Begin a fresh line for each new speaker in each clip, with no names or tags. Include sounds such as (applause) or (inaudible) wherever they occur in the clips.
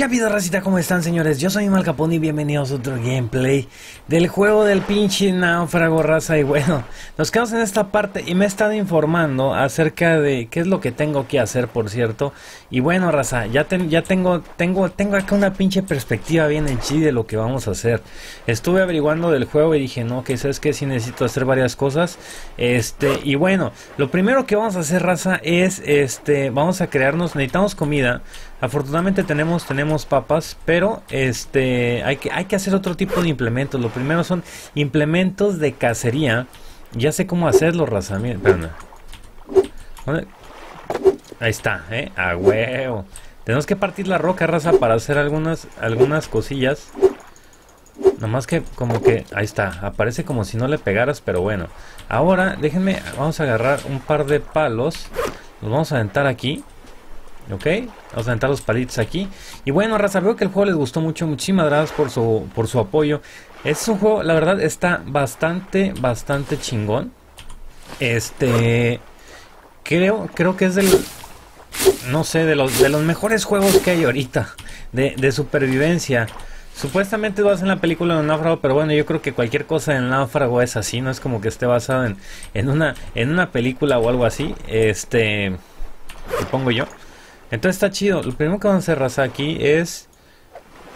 ¿Qué ha habido, racita? ¿Cómo están, señores? Yo soy Mal y bienvenidos a otro gameplay del juego del pinche náufrago, raza. Y bueno, nos quedamos en esta parte y me he estado informando acerca de qué es lo que tengo que hacer, por cierto. Y bueno, raza, ya, ya tengo, tengo, tengo acá una pinche perspectiva bien en chi de lo que vamos a hacer. Estuve averiguando del juego y dije, no, que sabes que sí necesito hacer varias cosas. Este, y bueno, lo primero que vamos a hacer, raza, es, este, vamos a crearnos, necesitamos comida. Afortunadamente tenemos, tenemos papas, pero este hay que, hay que hacer otro tipo de implementos. Lo primero son implementos de cacería. Ya sé cómo hacerlo, raza. Miren, Ahí está, eh. A huevo. Tenemos que partir la roca, raza, para hacer algunas, algunas cosillas. Nomás que como que, ahí está, aparece como si no le pegaras, pero bueno. Ahora, déjenme, vamos a agarrar un par de palos. Los vamos a aventar aquí. ¿Ok? Vamos a entrar los palitos aquí. Y bueno, raza, veo que el juego les gustó mucho. Muchísimas gracias por su, por su apoyo. Es un juego, la verdad, está bastante, bastante chingón. Este... Creo, creo que es del... No sé, de los, de los mejores juegos que hay ahorita. De, de supervivencia. Supuestamente vas en la película de un náufrago, pero bueno, yo creo que cualquier cosa en náufrago es así, no es como que esté basado en, en, una, en una película o algo así. Este, supongo yo. Entonces está chido. Lo primero que vamos a hacer, raza, aquí es...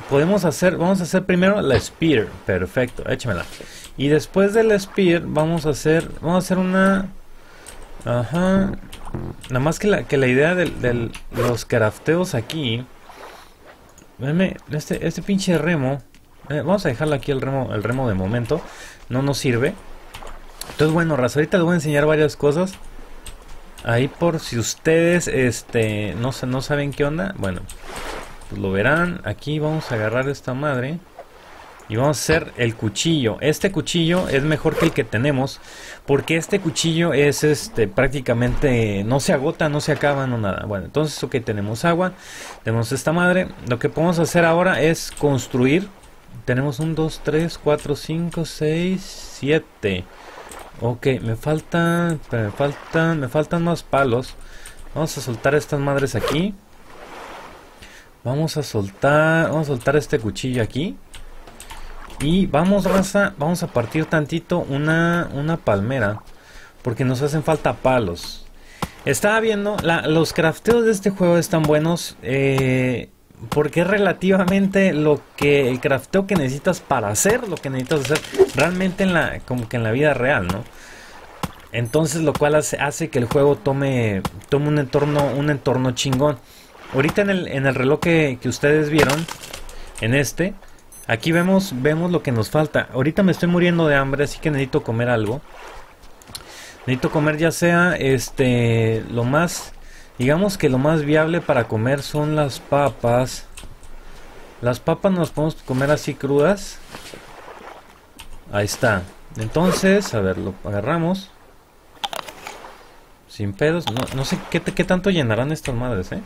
Podemos hacer... Vamos a hacer primero la Spear. Perfecto, échamela. Y después de la Spear vamos a hacer... Vamos a hacer una... Ajá. Nada más que la, que la idea de, los crafteos aquí... Véanme, este, este pinche remo... Eh, vamos a dejarlo aquí el remo, el remo de momento. No nos sirve. Entonces bueno, raza, ahorita les voy a enseñar varias cosas. Ahí por si ustedes este no, no saben qué onda, bueno, pues lo verán. Aquí vamos a agarrar esta madre y vamos a hacer el cuchillo. Este cuchillo es mejor que el que tenemos porque este cuchillo es este prácticamente no se agota, no se acaba, no nada. Bueno, entonces ok, tenemos agua, tenemos esta madre. Lo que podemos hacer ahora es construir. Tenemos un 2, 3, 4, 5, 6, 7. Ok, me faltan, me faltan, me faltan más palos. Vamos a soltar estas madres aquí. Vamos a soltar, vamos a soltar este cuchillo aquí. Y vamos, raza, vamos a partir tantito una, una palmera. Porque nos hacen falta palos. Estaba viendo, los crafteos de este juego están buenos. Eh, porque es relativamente lo que el crafteo que necesitas para hacer lo que necesitas hacer realmente en la como que en la vida real, ¿no? Entonces lo cual hace, que el juego tome tome un entorno un entorno chingón. Ahorita en el, en el reloj que, que ustedes vieron en este aquí vemos vemos lo que nos falta. Ahorita me estoy muriendo de hambre, así que necesito comer algo. Necesito comer ya sea este lo más Digamos que lo más viable para comer son las papas. Las papas nos podemos comer así crudas. Ahí está. Entonces, a ver, lo agarramos. Sin pedos. No, sé qué, tanto llenarán estas madres, ¿eh?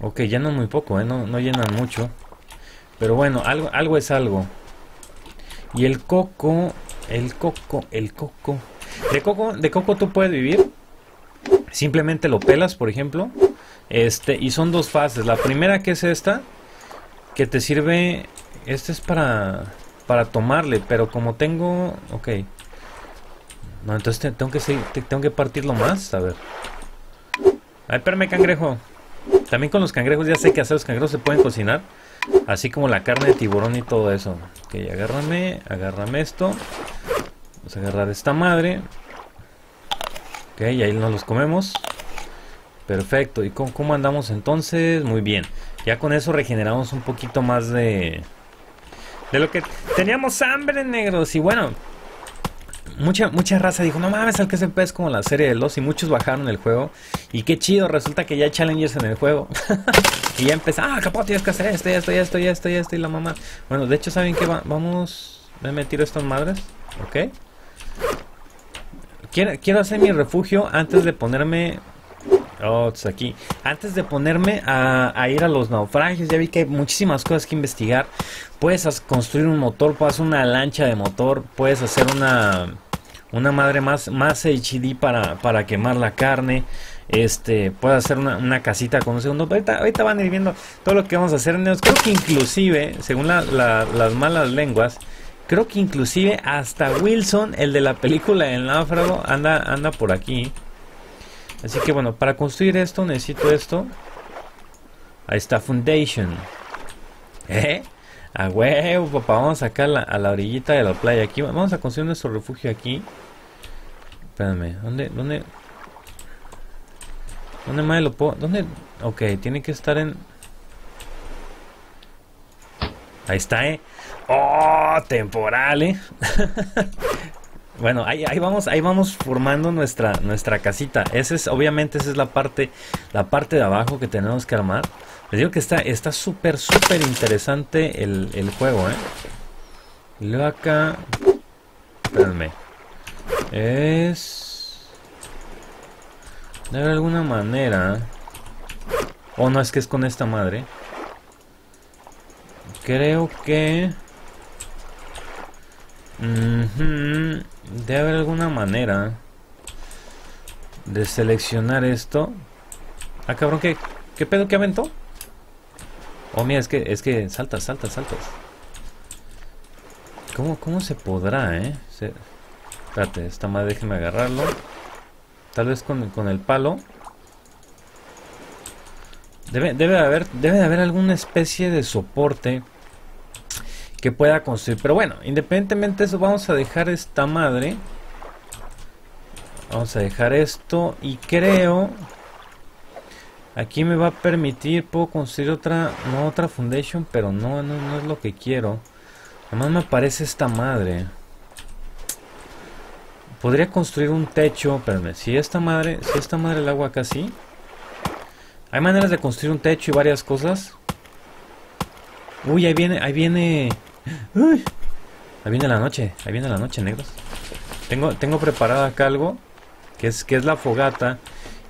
Ok, llenan muy poco, ¿eh? No, no llenan mucho. Pero bueno, algo, algo es algo. Y el coco, el coco, el coco. De coco, de coco tú puedes vivir. Simplemente lo pelas, por ejemplo. Este, y son dos fases. La primera que es esta, que te sirve. Este es para para tomarle, pero como tengo, ok. No, entonces tengo que tengo que partirlo más, a ver. Ay, espérame, cangrejo. También con los cangrejos ya sé que hacer los cangrejos se pueden cocinar, así como la carne de tiburón y todo eso. Ok, agárrame, agárrame esto. Vamos a agarrar esta madre. Y ahí nos los comemos. Perfecto. ¿Y cómo, andamos entonces? Muy bien. Ya con eso regeneramos un poquito más de... De lo que... Teníamos hambre, negros. Y bueno... Mucha, mucha raza dijo, no mames, al que se es como la serie de los y muchos bajaron el juego. Y qué chido, resulta que ya hay challengers en el juego. (laughs) y ya empezó, ah, capote, tienes que hacer esto, esto, esto, esto, esto, y la mamá. Bueno, de hecho, ¿saben qué? vamos, me tiro estas madres, ¿ok? Quiero, hacer mi refugio antes de ponerme Oh, aquí. Antes de ponerme a, ir a los naufragios, ya vi que hay muchísimas cosas que investigar. Puedes construir un motor, puedes hacer una lancha de motor, puedes hacer una, una madre más, más HD para, para quemar la carne. este, pueda hacer una, casita con un segundo. Ahorita, ahorita van a ir viendo todo lo que vamos a hacer. Creo que inclusive, según las malas lenguas, creo que inclusive hasta Wilson, el de la película El náufrago, anda, anda por aquí. Así que bueno, para construir esto necesito esto. Ahí está, Foundation. ¿Eh? A huevo, papá. Vamos a sacar a la orillita de la playa. Aquí vamos a construir nuestro refugio aquí. Espérame, ¿dónde, dónde? ¿Dónde más lo puedo? ¿Dónde? Ok, tiene que estar en... Ahí está, ¿eh? ¡Oh! Temporal, ¿eh? (laughs) bueno, ahí, vamos, ahí vamos formando nuestra, nuestra casita. Esa es, obviamente, esa es la parte, la parte de abajo que tenemos que armar. Les digo que está está súper, súper interesante el, el juego, ¿eh? Luego acá... Espérenme. Es... De alguna manera... Oh, no, es que es con esta madre. Creo que... Debe haber alguna manera de seleccionar esto. Ah, cabrón, ¿qué, pedo que aventó? Oh, mira, es que, es que saltas, saltas, saltas. ¿Cómo, cómo se podrá, eh? Espérate, esta madre déjeme agarrarlo. Tal vez con, con el palo. Debe, debe, haber, debe de haber alguna especie de soporte que pueda construir. Pero bueno, independientemente de eso, vamos a dejar esta madre. Vamos a dejar esto. Y creo... Aquí me va a permitir, puedo construir otra, no otra foundation, pero no, no, no es lo que quiero. Además me aparece esta madre. Podría construir un techo, espérame, si esta madre, si esta madre el agua acá así. Hay maneras de construir un techo y varias cosas. Uy, ahí viene, ahí viene. Ahí viene la noche, ahí viene la noche, negros. Tengo, tengo preparada acá algo, que es, que es la fogata.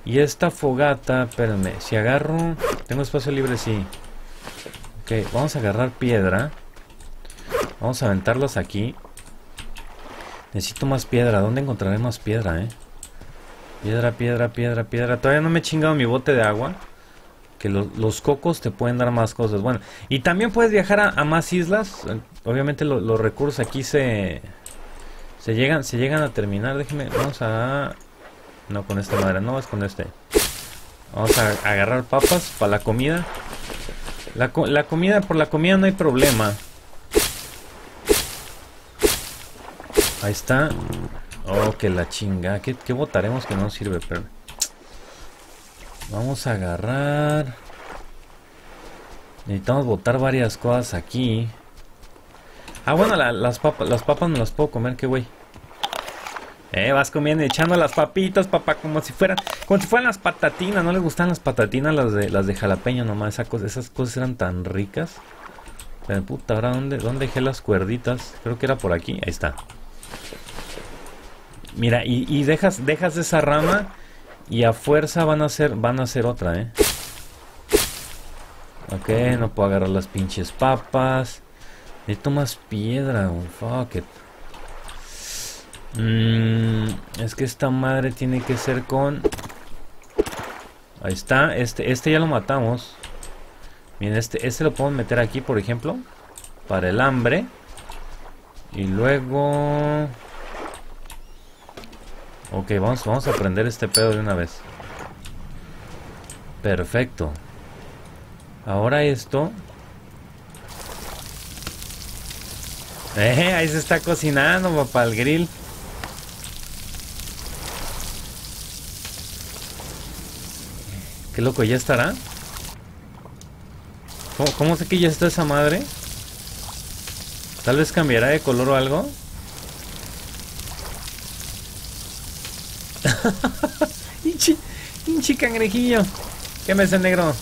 Y esta fogata, espérenme, si agarro, tengo espacio libre, sí. Ok, vamos a agarrar piedra. Vamos a aventarlos aquí. Necesito más piedra. ¿Dónde encontraré más piedra, eh? Piedra, piedra, piedra, piedra. Todavía no me he chingado mi bote de agua. Que los cocos te pueden dar más cosas. Bueno, y también puedes viajar a, más islas. Obviamente los recursos aquí se... Se llegan, se llegan a terminar. Déjenme, vamos a... No, con esta madre, no, es con este. Vamos a agarrar papas para la comida. La, la comida, por la comida no hay problema. Ahí está. Oh, que la chinga. ¿Qué, ¿Qué, votaremos que no sirve? Pero... Vamos a agarrar. Necesitamos botar varias cosas aquí. Ah, bueno, las, papas, las papas me las puedo comer, qué güey. Eh, vas comiendo echando las papitas, papá, como si fueran, como si fueran las patatinas. No les gustan las patatinas, las de, las de jalapeño nomás. Esa cosa, esas cosas eran tan ricas. Pero puta, ahora dónde, dónde dejé las cuerditas. Creo que era por aquí. Ahí está. Mira, y, dejas, dejas esa rama y a fuerza van a hacer, van a hacer otra, ¿eh? Ok, no puedo agarrar las pinches papas. Necesito más piedra, fuck it. Mm, es que esta madre tiene que ser con... Ahí está, este, este ya lo matamos. Miren, este, este lo podemos meter aquí, por ejemplo. Para el hambre. Y luego... Ok, vamos, vamos a prender este pedo de una vez. Perfecto. Ahora esto. Eh, ahí se está cocinando, papá, el grill. Qué loco, ¿ya estará? ¿Cómo, ¿Cómo, sé que ya está esa madre? Tal vez cambiará de color o algo. (laughs) hinchi, hinchi cangrejillo. ¿Qué me hace negro?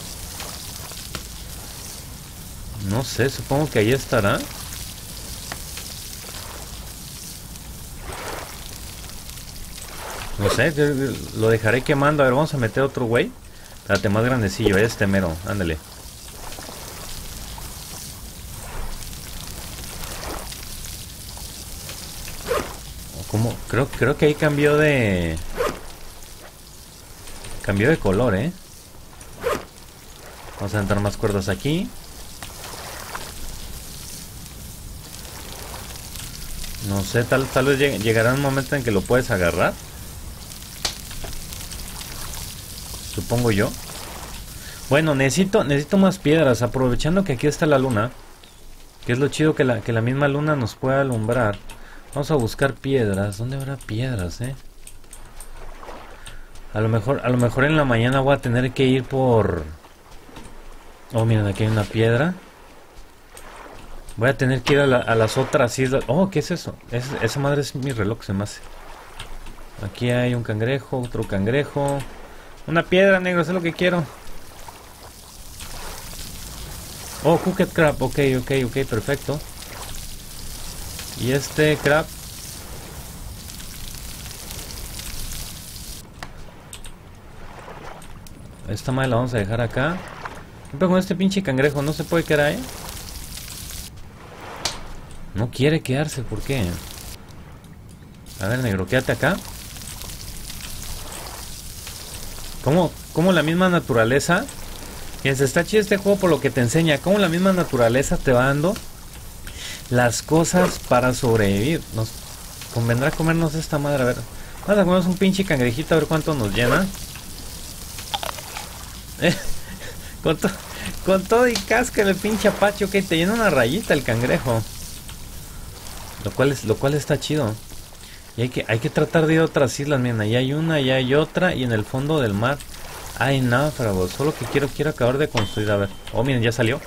No sé, supongo que ahí estará. No sé, lo dejaré quemando. A ver, vamos a meter otro güey. Espérate, más grandecillo, este mero. Ándale. Como, creo, creo que ahí cambió de... Cambió de color, ¿eh? Vamos a entrar más cuerdas aquí. No sé, tal, tal vez llegará un momento en que lo puedes agarrar. Supongo yo. Bueno, necesito, necesito más piedras. Aprovechando que aquí está la luna. Que es lo chido que la, que la misma luna nos pueda alumbrar. Vamos a buscar piedras. ¿Dónde habrá piedras, eh? A lo mejor, a lo mejor en la mañana voy a tener que ir por... Oh, miren, aquí hay una piedra. Voy a tener que ir a, las otras islas. Oh, ¿qué es eso? esa madre es mi reloj, se me hace. Aquí hay un cangrejo, otro cangrejo. Una piedra, negro, eso es lo que quiero. Oh, Cooked Crab, ok, ok, ok, perfecto. Y este crab. Esta madre la vamos a dejar acá. Pero con este pinche cangrejo no se puede quedar ahí. No quiere quedarse, ¿por qué? A ver, negro, quédate acá. ¿Cómo, cómo la misma naturaleza? Fíjense, está chido este juego por lo que te enseña. Cómo la misma naturaleza te va dando las cosas para sobrevivir. Nos convendrá comernos esta madre. A ver, vamos a comernos un pinche cangrejito a ver cuánto nos llena. Con, todo y casca el pinche apache, ok, te llena una rayita el cangrejo. Lo cual, es, lo cual está chido. Y hay que, hay que tratar de ir a otras islas, miren, ahí hay una, allá hay otra, y en el fondo del mar hay náufragos. Solo que quiero, quiero acabar de construir, a ver. Oh, miren, ya salió.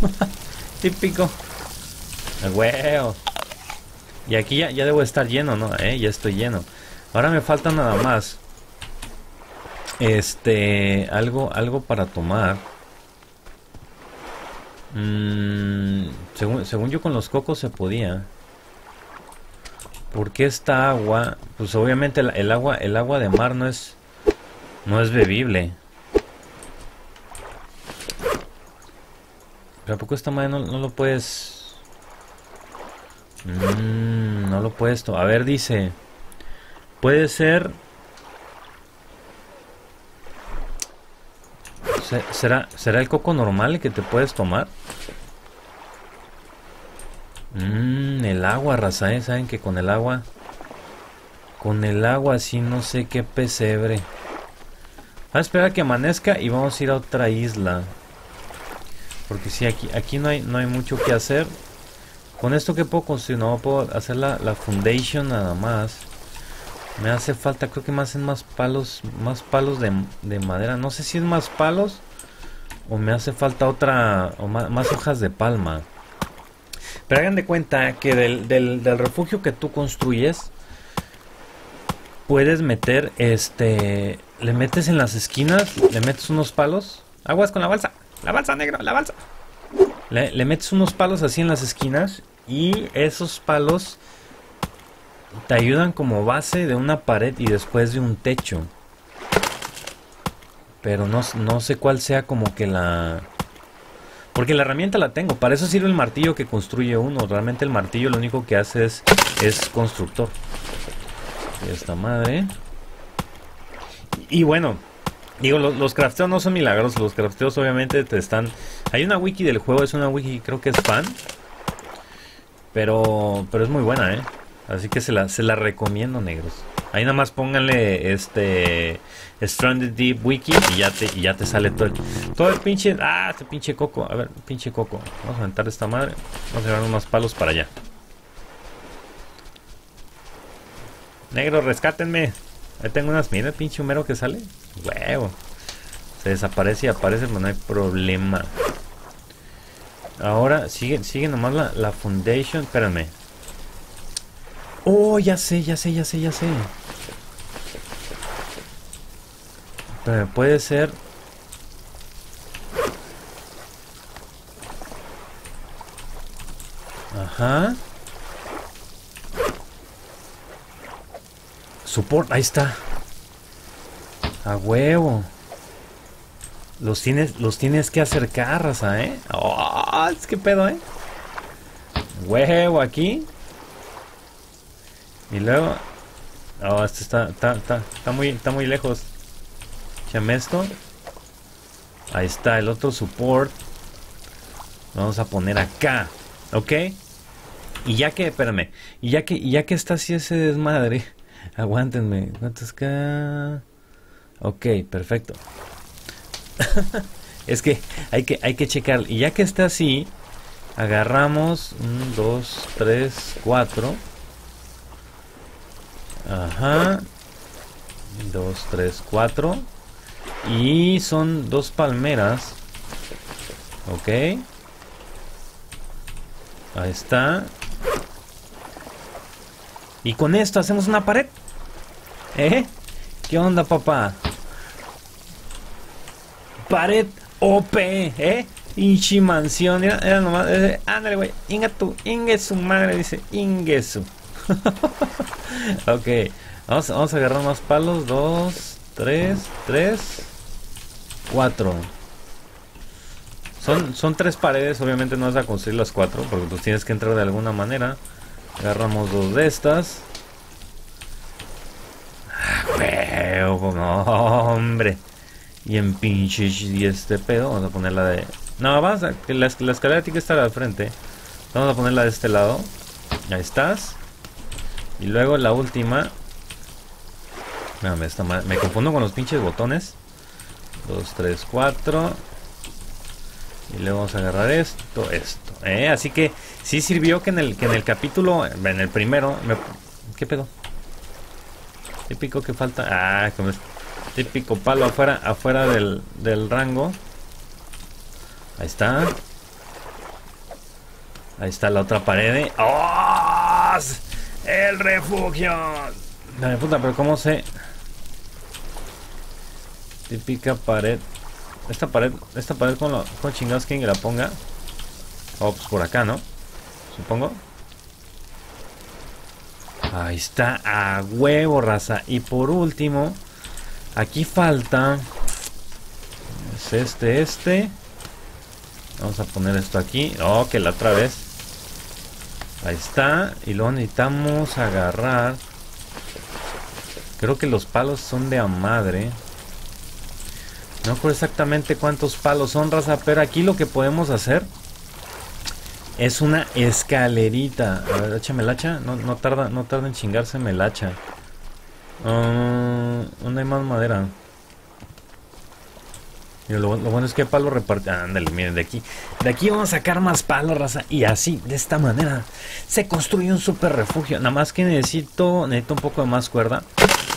(laughs) Típico. El huevo. Y aquí ya, ya debo estar lleno, ¿no? Eh, ya estoy lleno. Ahora me falta nada más. Este, algo, algo para tomar. Mm, según, según yo con los cocos se podía. Porque esta agua, pues obviamente el, agua, el agua de mar no es, no es bebible. Pero a poco esta madre no, lo puedes, mm, no lo puedes. A ver, dice, puede ser. ¿Será, ¿Será el coco normal que te puedes tomar? Mmm, el agua, raza, ¿eh? Saben que con el agua... Con el agua así no sé qué pesebre. Vamos a esperar a que amanezca y vamos a ir a otra isla. Porque si aquí, aquí no, hay, no hay mucho que hacer. Con esto que puedo construir, no puedo hacer la, la foundation nada más. Me hace falta, creo que me hacen más palos, más palos de, de madera. No sé si es más palos o me hace falta otra, o más hojas de palma. Pero hagan de cuenta que del, del, refugio que tú construyes, puedes meter, este, le metes en las esquinas, le metes unos palos. Aguas con la balsa, la balsa negro, la balsa. Le, le metes unos palos así en las esquinas y esos palos te ayudan como base de una pared y después de un techo. Pero no, no sé cuál sea como que la porque la herramienta la tengo. Para eso sirve el martillo que construye uno. Realmente el martillo lo único que hace es, es constructor. esta madre. Y bueno, digo, los, crafteos no son milagros. Los crafteos obviamente te están... Hay una wiki del juego, es una wiki creo que es fan. Pero, pero es muy buena, ¿eh? Así que se la, se la recomiendo, negros. Ahí nada más pónganle este Stranded Deep Wiki y ya te, ya te sale todo el, todo el pinche. Ah, este pinche coco. A ver, pinche coco. Vamos a aventar esta madre. Vamos a llevar unos palos para allá. Negro, rescátenme. Ahí tengo unas. Mira el pinche humero que sale. Huevo. Se desaparece y aparece, pero no hay problema. Ahora sigue, sigue nomás la, la foundation. Espérame. Oh, ya sé, ya sé, ya sé, ya sé. Pero puede ser... Ajá. Support, ahí está. A huevo. Los tienes, los tienes que acercar, raza, ¿eh? Oh, es que pedo, ¿eh? Huevo aquí. Y luego... Oh, este está, está, está, muy, está muy lejos. Échame esto. Ahí está el otro support. Vamos a poner acá. ¿Ok? Y ya que, espérame. Y ya que, ya que está así ese desmadre. (laughs) Aguántenme. ¿Cuántos acá? Ok, perfecto. (laughs) es que hay que, hay que checar. Y ya que está así, agarramos 1, 2, 3, 4. Ajá. 2, 3, 4. Y son dos palmeras. Ok. Ahí está. Y con esto hacemos una pared. ¿Eh? ¿Qué onda, papá? Pared OP, ¿eh? Inchi mansión. Era, nomás. Eh, ándale, güey. Inga tu. Su madre, dice. Inge su. (laughs) ok. Vamos, a agarrar más palos. Dos, tres, tres, cuatro. Son, son tres paredes, obviamente no vas a construir las cuatro, porque tú tienes que entrar de alguna manera. Agarramos dos de estas. Ah, no, hombre. Y en pinches y este pedo, vamos a ponerla de... No, vamos a... Que la, escalera tiene que estar al frente. Vamos a ponerla de este lado. Ahí estás. Y luego la última. me, confundo con los pinches botones. 2, 3, 4. Y luego vamos a agarrar esto, esto. ¿eh? Así que sí sirvió que en el, que en el capítulo, en el primero... ¿Qué pedo? Típico que falta... Ah, como es típico palo afuera, afuera del, del rango. Ahí está. Ahí está la otra pared. ¡Oh! ¡El refugio! Dame puta, pero ¿cómo se...? Típica pared esta pared, esta pared con, lo, con chingados que la ponga. Oh, pues por acá, ¿no? Supongo. Ahí está, a huevo, raza. Y por último, aquí falta. Es este, este. Vamos a poner esto aquí. Oh, que la otra vez. Ahí está. Y luego necesitamos agarrar. Creo que los palos son de a madre. No recuerdo exactamente cuántos palos son, raza, pero aquí lo que podemos hacer es una escalerita. A ver, échame el hacha. No, tarda, no tarda en chingárseme el hacha. Uh, ¿Dónde hay más madera? Lo, bueno es que palo reparte. Ándale, miren, de aquí. De aquí vamos a sacar más palos, raza. Y así, de esta manera, se construye un super refugio. Nada más que necesito, necesito un poco de más cuerda.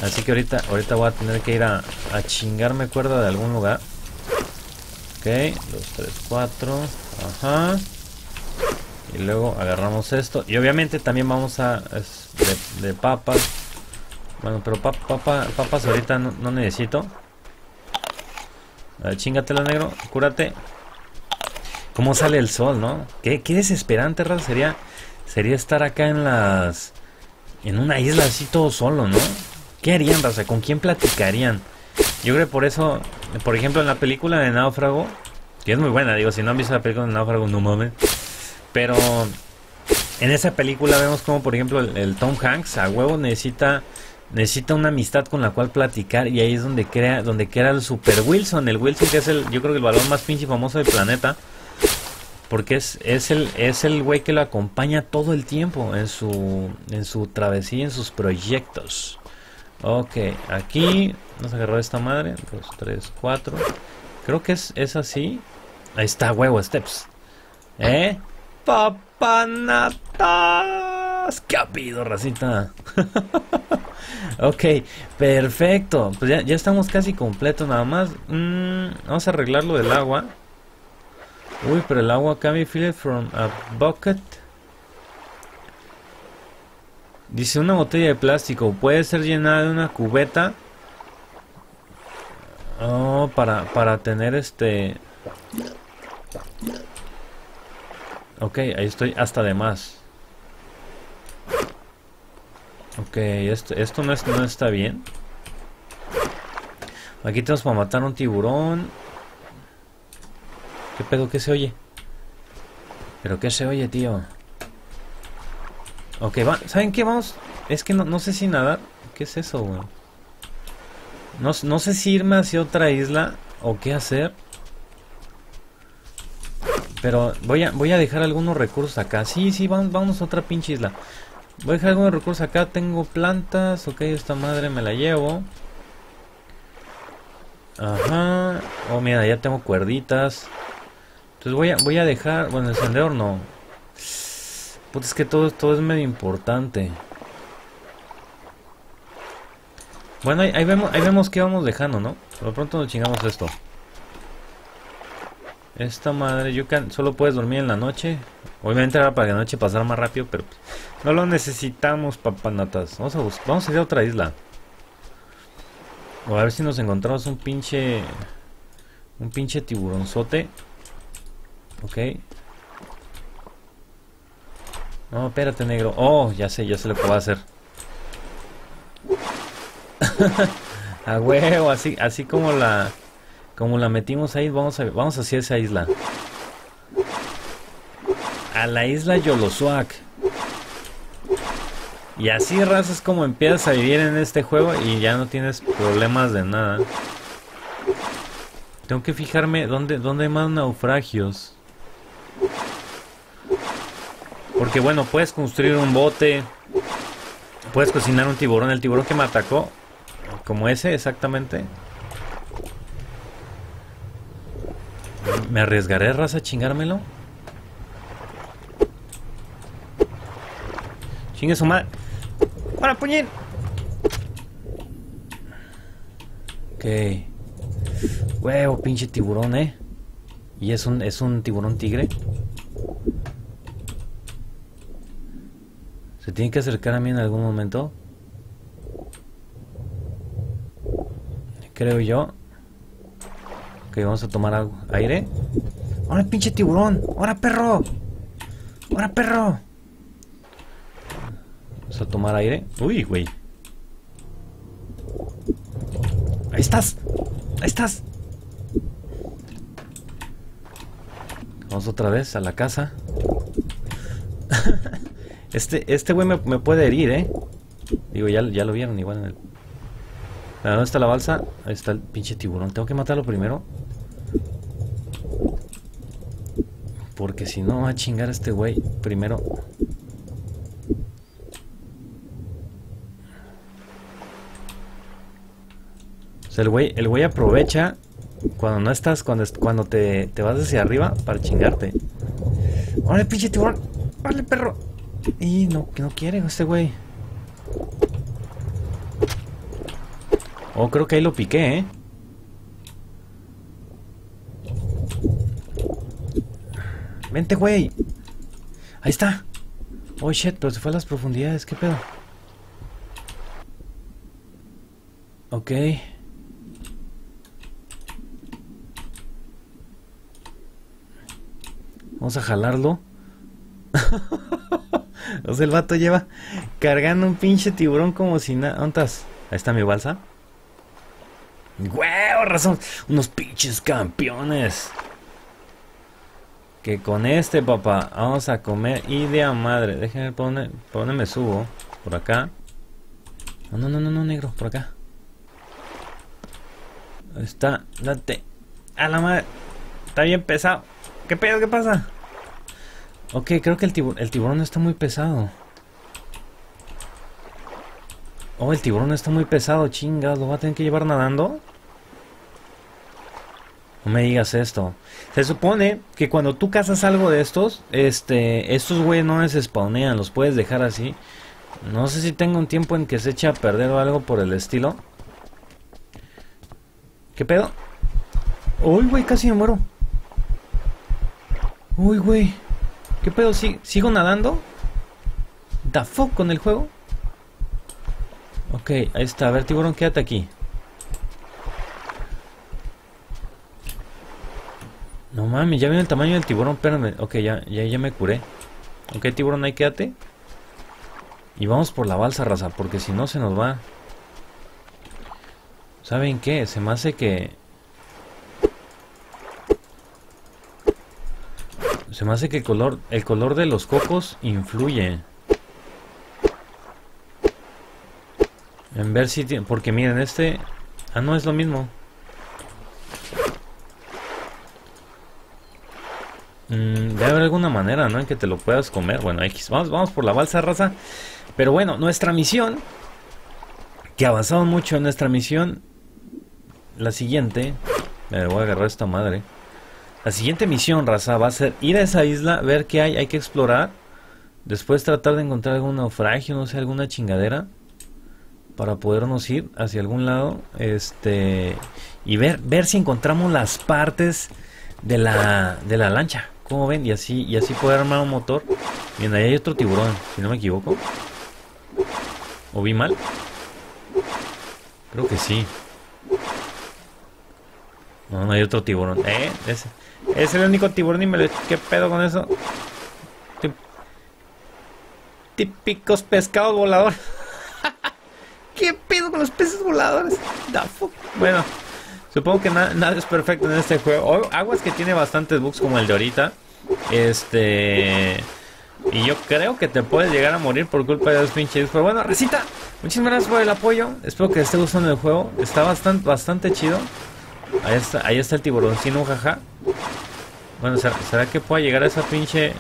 Así que ahorita, ahorita voy a tener que ir a, a chingarme cuerda de algún lugar. Ok, 2, 3, 4. Ajá. Y luego agarramos esto. Y obviamente también vamos a... de, papas. Bueno, pero papa, papas ahorita no, necesito. A ver, negro. Cúrate. ¿Cómo sale el sol, no? Qué, qué desesperante, Sería, sería estar acá en las... En una isla así todo solo, ¿no? ¿Qué harían, raza? ¿Con quién platicarían? Yo creo que por eso, por ejemplo, en la película de Náufrago, que es muy buena, digo, si no han visto la película de Náufrago, no mames. Pero en esa película vemos como, por ejemplo, el, Tom Hanks a huevo necesita necesita una amistad con la cual platicar y ahí es donde crea donde crea el Super Wilson, el Wilson que es el yo creo que el balón más pinche famoso del planeta. Porque es, es el es el güey que lo acompaña todo el tiempo en su en su travesía, en sus proyectos. Ok, aquí nos agarró esta madre. 2, 3, 4. Creo que es, es así. Ahí está, huevo, steps. ¿Eh? Papanatas. ¿Qué ha racita? (laughs) ok, perfecto. Pues ya, ya, estamos casi completos nada más. Mm, vamos a arreglar lo del agua. Uy, pero el agua can be from a bucket. Dice una botella de plástico puede ser llenada de una cubeta. Oh, para, para tener este... Ok, ahí estoy hasta de más. Ok, esto, esto no, no está bien. Aquí tenemos para matar un tiburón. ¿Qué pedo? ¿Qué se oye? ¿Pero qué se oye, tío? Ok. ¿saben qué? Vamos. Es que no, no sé si nadar. ¿Qué es eso, güey? No, no sé si irme hacia otra isla o qué hacer. Pero voy a, voy a dejar algunos recursos acá. Sí, sí, vamos, vamos a otra pinche isla. Voy a dejar algunos recursos acá. Tengo plantas. Ok, esta madre me la llevo. Ajá. Oh, mira, ya tengo cuerditas. Entonces voy a, voy a dejar... Bueno, el encendedor no. Puta, es que todo, todo es medio importante. Bueno, ahí, vemos, ahí vemos que vamos dejando, ¿no? Por lo pronto nos chingamos esto. Esta madre, you solo puedes dormir en la noche. Obviamente era para que la noche pasara más rápido, pero no lo necesitamos, papanatas. Vamos a, vamos a ir a otra isla. O a ver si nos encontramos un pinche... Un pinche tiburonzote. Ok. No, espérate, negro. Oh, ya sé, ya sé lo que va a hacer. (laughs) a huevo, así, así como la como la metimos ahí, vamos a vamos hacia esa isla. A la isla Yolosuak. Y así raza es como empiezas a vivir en este juego y ya no tienes problemas de nada. Tengo que fijarme dónde, dónde hay más naufragios. Porque bueno, puedes construir un bote. Puedes cocinar un tiburón. El tiburón que me atacó como ese, exactamente. ¿Me arriesgaré, raza, a chingármelo? Chingue su madre. ¡Para, puñet! Ok. Huevo, pinche tiburón, ¿eh? ¿Y es un, es un tiburón tigre? ¿Se tiene que acercar a mí en algún momento? Creo yo. Ok, vamos a tomar aire. ¡Ahora pinche tiburón! ¡Ahora perro! ¡Ahora perro! Vamos a tomar aire. Uy, güey. Ahí estás. Ahí estás. Vamos otra vez a la casa. (laughs) este este güey me, puede herir, ¿eh? Digo, ya, ya lo vieron igual en el ¿Dónde está la balsa? Ahí está el pinche tiburón. Tengo que matarlo primero. Porque si no va a chingar a este güey primero. Sea, el güey, el güey aprovecha cuando no estás, cuando, cuando te, te vas hacia arriba para chingarte. ¡Órale, pinche tiburón! ¡Órale, perro! Y no, no quiere este güey. Oh, creo que ahí lo piqué, ¿eh? Vente, güey. Ahí está. Oh, shit, pero se fue a las profundidades. ¿Qué pedo? Ok. Vamos a jalarlo. (laughs) o sea, el vato lleva cargando un pinche tiburón como si nada. ¿Dónde estás? Ahí está mi balsa. ¡Huevo, razón! Unos pinches campeones. Que con este, papá, vamos a comer idea madre. Déjenme poner, por subo. Por acá. No, no, no, no, no, negro, por acá. Ahí está, date. A la madre. Está bien pesado. ¿Qué pedo? ¿Qué pasa? Ok, creo que el, tiburón, el tiburón está muy pesado. Oh, el tiburón está muy pesado, chinga, ¿lo va a tener que llevar nadando? No me digas esto. Se supone que cuando tú cazas algo de estos, este, estos güeyes no se spawnean, los puedes dejar así. No sé si tengo un tiempo en que se eche a perder o algo por el estilo. ¿Qué pedo? Uy, güey, casi me muero. Uy, güey. ¿Qué pedo? ¿Sigo nadando? ¿Da fuck con el juego? Ok, ahí está. A ver, tiburón, quédate aquí. No mames, ya viene el tamaño del tiburón. Espérame. Ok, ya, ya, ya me curé. Ok, tiburón, ahí quédate. Y vamos por la balsa, raza, porque si no se nos va. ¿Saben qué? Se me hace que... Se me hace que el color, el color de los cocos influye. En ver si tiene... Porque miren, este... Ah, no, es lo mismo. Mm, debe haber alguna manera, ¿no? En que te lo puedas comer. Bueno, X. Vamos, vamos por la balsa raza. Pero bueno, nuestra misión. Que avanzado mucho en nuestra misión. La siguiente. Me voy a agarrar esta madre. La siguiente misión, raza, va a ser ir a esa isla, ver qué hay, hay que explorar. Después tratar de encontrar algún naufragio, no sé, alguna chingadera. Para podernos ir hacia algún lado. Este. Y ver, ver si encontramos las partes de la, de la lancha. Como ven? Y así, y así poder armar un motor. Bien, ahí hay otro tiburón, si no me equivoco. ¿O vi mal? Creo que sí. No, no hay otro tiburón. Eh, ese. Es el único tiburón y me le... ¿Qué pedo con eso? Típicos pescados voladores. (laughs) ¿Qué pedo con los peces voladores? Bueno, supongo que nada es perfecto en este juego. Aguas que tiene bastantes bugs como el de ahorita. Este... Y yo creo que te puedes llegar a morir por culpa de los pinches. Pero bueno, recita. Muchísimas gracias por el apoyo. Espero que te esté gustando el juego. Está bastante, bastante chido. Ahí está, ahí está el tiburoncino, jaja. Bueno, ¿será, que pueda llegar a esa pinche...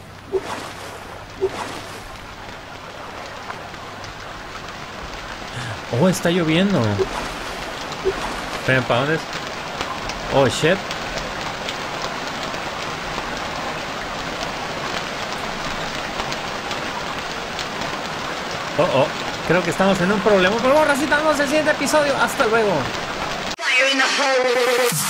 Oh, está lloviendo. ¿para dónde es? Oh, shit. Oh, oh. Creo que estamos en un problema. Pero bueno, racita, vemos el siguiente episodio. Hasta luego. In the hole.